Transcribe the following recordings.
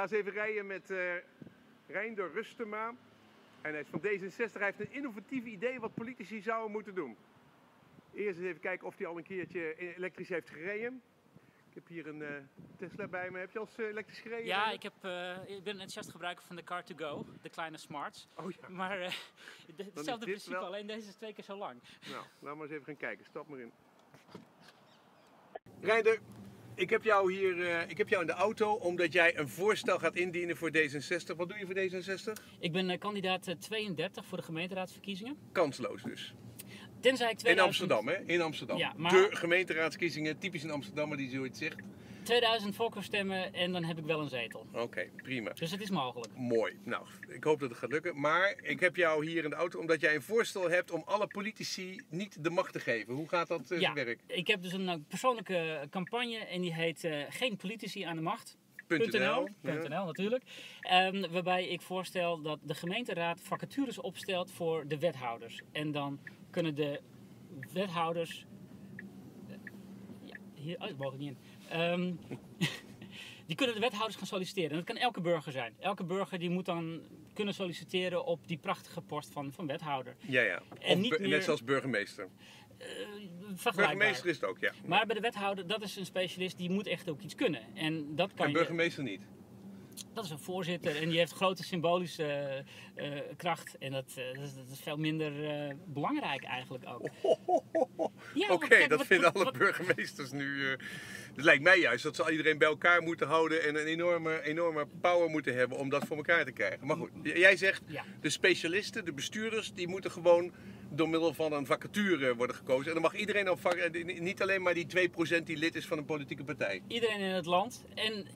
ga eens even rijden met uh, Reinder Rustema. En hij is van D66. Hij heeft een innovatief idee wat politici zouden moeten doen. Eerst eens even kijken of hij al een keertje elektrisch heeft gereden. Ik heb hier een uh, Tesla bij me. Heb je al eens uh, elektrisch gereden? Ja, ik, heb, uh, ik ben enthousiast gebruiker van de Car2Go, de kleine smarts. Oh ja. Maar hetzelfde principe, wel... alleen deze is twee keer zo lang. Nou, laten we eens even gaan kijken. Stap maar in. Rijder, ik heb jou hier ik heb jou in de auto omdat jij een voorstel gaat indienen voor D66. Wat doe je voor D66? Ik ben kandidaat 32 voor de gemeenteraadsverkiezingen. Kansloos dus. Tenzij ik 2000... In Amsterdam, hè? In Amsterdam. Ja, maar... De gemeenteraadsverkiezingen, typisch in Amsterdam, maar die zoiets zegt. 2000 volkersstemmen en dan heb ik wel een zetel. Oké, prima. Dus het is mogelijk. Mooi. Nou, ik hoop dat het gaat lukken. Maar ik heb jou hier in de auto omdat jij een voorstel hebt om alle politici niet de macht te geven. Hoe gaat dat uh, ja, werk? Ik heb dus een persoonlijke campagne en die heet uh, Geen politici aan de macht. .nl, .nl natuurlijk. Um, waarbij ik voorstel dat de gemeenteraad vacatures opstelt voor de wethouders. En dan kunnen de wethouders. Ja, hier, oh, ik niet in. Um, die kunnen de wethouders gaan solliciteren. En dat kan elke burger zijn. Elke burger die moet dan kunnen solliciteren op die prachtige post van, van wethouder. Ja, ja. En of niet meer, net zoals burgemeester. Uh, burgemeester is het ook, ja. Maar bij de wethouder, dat is een specialist die moet echt ook iets kunnen. En dat kan en burgemeester niet? Dat is een voorzitter en die heeft grote symbolische uh, kracht. En dat, uh, dat, is, dat, is, veel minder belangrijk eigenlijk ook. Ja, Oké, okay, dat vinden alle burgemeesters nu. het lijkt mij juist dat ze iedereen bij elkaar moeten houden en een enorme, enorme power moeten hebben om dat voor elkaar te krijgen. Maar goed, jij zegt ja. de specialisten, de bestuurders, die moeten gewoon door middel van een vacature worden gekozen. En dan mag iedereen op niet alleen maar die 2% die lid is van een politieke partij. Iedereen in het land en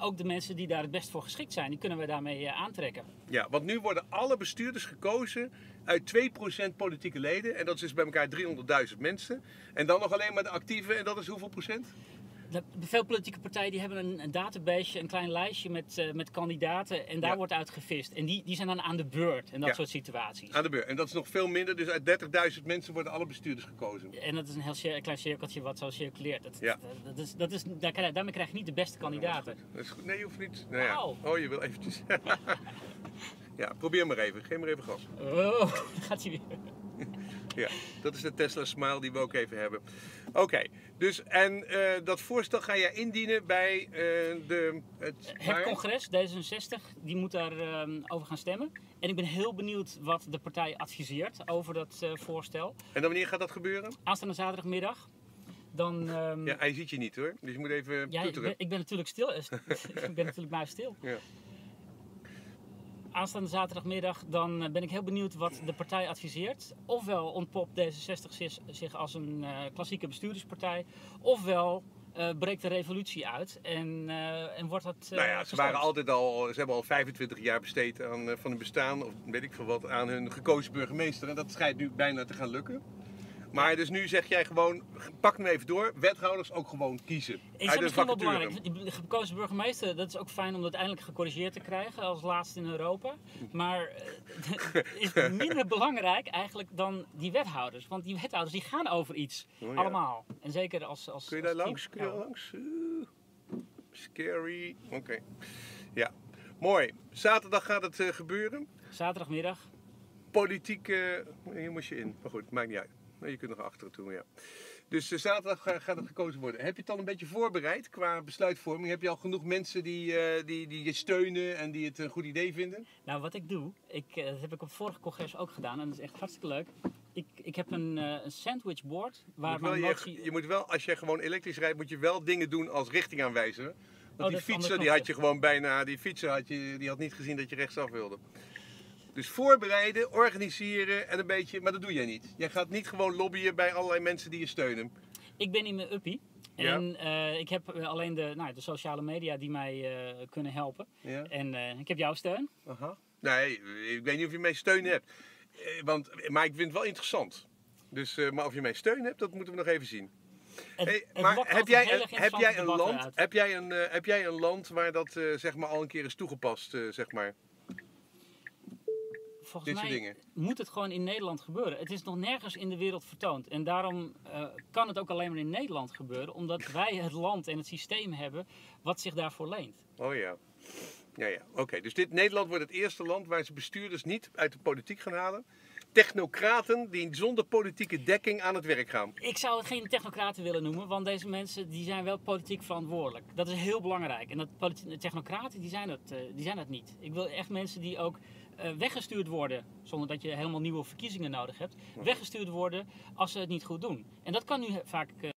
ook de mensen die daar het best voor geschikt zijn, die kunnen we daarmee aantrekken. Ja, want nu worden alle bestuurders gekozen uit 2% politieke leden. En dat is dus bij elkaar 300.000 mensen. En dan nog alleen maar de actieve, en dat is hoeveel procent? Veel politieke partijen die hebben een, een database, een klein lijstje met, uh, met kandidaten en daar Ja. wordt uit gevist. En die, die zijn dan aan de beurt en dat Ja. soort situaties. Aan de beurt. En dat is nog veel minder. Dus uit 30.000 mensen worden alle bestuurders gekozen. En dat is een heel cir- klein cirkeltje wat zo circuleert. Dat, Ja. dat, dat is, dat is, daar, krijg- daarmee krijg je niet de beste kandidaten. Dat is goed. Nee, je hoeft niet. Nou ja. Oh, je wil eventjes. ja, probeer maar even. Geef maar even gas. Oh, gaat hij weer. Ja, dat is de Tesla Smile die we ook even hebben. Oké, dus en eh, dat voorstel ga jij indienen bij eh, de, het, congres, D66, die moet daarover over gaan stemmen. En ik ben heel benieuwd wat de partij adviseert over dat eh, voorstel. En dan wanneer gaat dat gebeuren? Aanstaande zaterdagmiddag, dan... ehm, Ja, hij ziet je niet hoor. Dus je moet even Ja, ik ben, ik ben natuurlijk stil. ik ben natuurlijk maar stil. Ja. Aanstaande zaterdagmiddag dan eh, ben ik heel benieuwd wat de partij adviseert. Ofwel ontpopt D66 zich, als een eh, klassieke bestuurderspartij, ofwel eh, breekt de revolutie uit en, en wordt dat. Nou ja, ze waren altijd al, ze hebben al 25 jaar besteed aan van hun bestaan, of weet ik veel wat, aan hun gekozen burgemeester. En dat schijnt nu bijna te gaan lukken. Maar dus nu zeg jij gewoon, pak hem even door, wethouders ook gewoon kiezen. Is dat misschien wel belangrijk? De gekozen burgemeester, dat is ook fijn om dat eindelijk gecorrigeerd te krijgen als laatste in Europa. Maar eh, het is minder belangrijk eigenlijk dan die wethouders. Want die wethouders die gaan over iets. Oh ja. Allemaal. En zeker als, als Kun je daar langs? Kun je daar langs? Scary. Oké. Ja, mooi. Zaterdag gaat het eh, gebeuren. Zaterdagmiddag. Politiek, eh, hier moest je in. Maar goed, maakt niet uit. Nee, Je kunt nog achter toe, ja. Dus eh, zaterdag ga- gaat het gekozen worden. Heb je het al een beetje voorbereid qua besluitvorming? Heb je al genoeg mensen die, eh, die, die je steunen en die het een goed idee vinden? Nou, wat ik doe, ik, eh, dat heb ik op het vorige congres ook gedaan en dat is echt hartstikke leuk. Ik, ik heb een, eh, een sandwichboard waar mijn je, motie... je moet wel, als je gewoon elektrisch rijdt, moet je wel dingen doen als richtingaanwijzer. Want Oh, die fietser, die had je gewoon bijna, die fietser had, je, die had niet gezien dat je rechtsaf wilde. Dus voorbereiden, organiseren en een beetje, maar dat doe jij niet. Jij gaat niet gewoon lobbyen bij allerlei mensen die je steunen. Ik ben in mijn uppie. Ja. En eh, ik heb eh, alleen de, nou, de sociale media die mij eh, kunnen helpen. Ja. En ik heb jouw steun. Aha. Nee, ik weet niet of je mijn steun hebt. Want, maar ik vind het wel interessant. Dus, maar of je mijn steun hebt, dat moeten we nog even zien. Het, Hey, het maar lokt heb jij, een, heb, jij land, uit. heb, jij een, heb jij een land waar dat zeg maar al een keer is toegepast, zeg maar? Volgens dit mij dingen? moet het gewoon in Nederland gebeuren. Het is nog nergens in de wereld vertoond. En daarom eh, kan het ook alleen maar in Nederland gebeuren. Omdat wij het land en het systeem hebben wat zich daarvoor leent. Oh ja. Ja, ja. Oké, dus dit, Nederland wordt het eerste land waar ze bestuurders niet uit de politiek gaan halen. Technocraten die zonder politieke dekking aan het werk gaan. Ik zou het geen technocraten willen noemen, want deze mensen die zijn wel politiek verantwoordelijk. Dat is heel belangrijk. En dat technocraten die zijn, dat, eh, die zijn dat niet. Ik wil echt mensen die ook weggestuurd worden, zonder dat je helemaal nieuwe verkiezingen nodig hebt. Weggestuurd worden als ze het niet goed doen. En dat kan nu vaak eh,